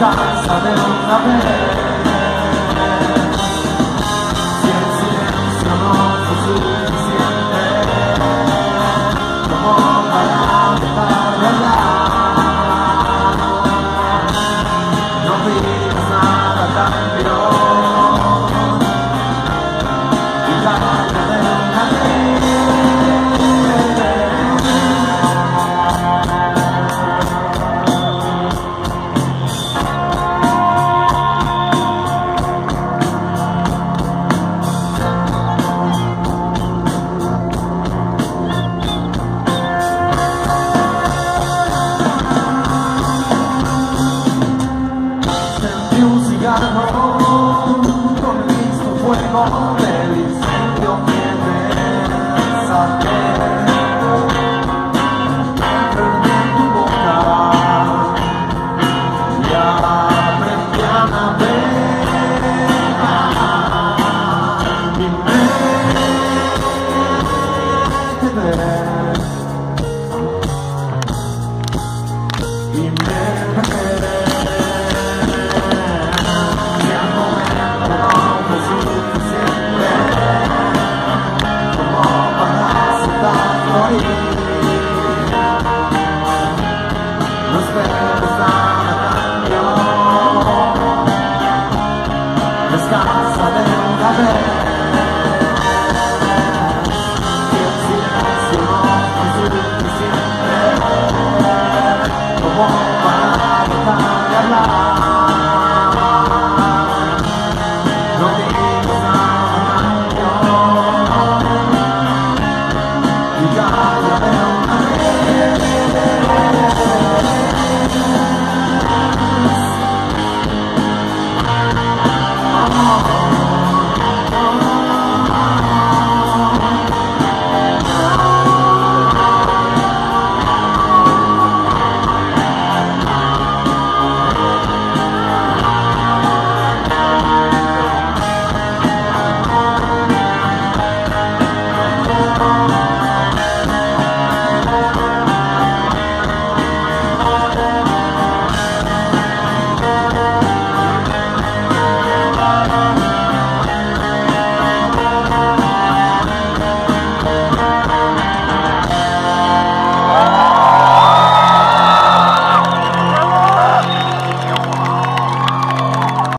Sen, sen, sen, sen, sen, Oh, Mary, The